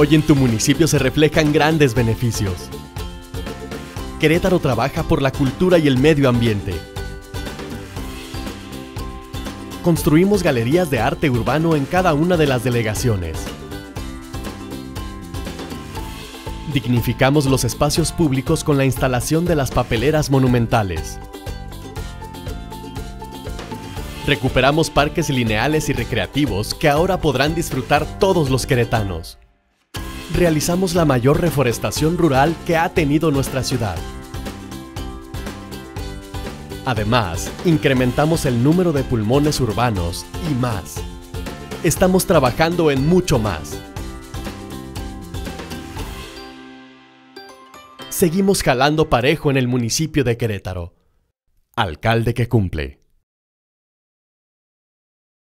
Hoy en tu municipio se reflejan grandes beneficios. Querétaro trabaja por la cultura y el medio ambiente. Construimos galerías de arte urbano en cada una de las delegaciones. Dignificamos los espacios públicos con la instalación de las papeleras monumentales. Recuperamos parques lineales y recreativos que ahora podrán disfrutar todos los queretanos. Realizamos la mayor reforestación rural que ha tenido nuestra ciudad. Además, incrementamos el número de pulmones urbanos y más. Estamos trabajando en mucho más. Seguimos jalando parejo en el municipio de Querétaro. Alcalde que cumple.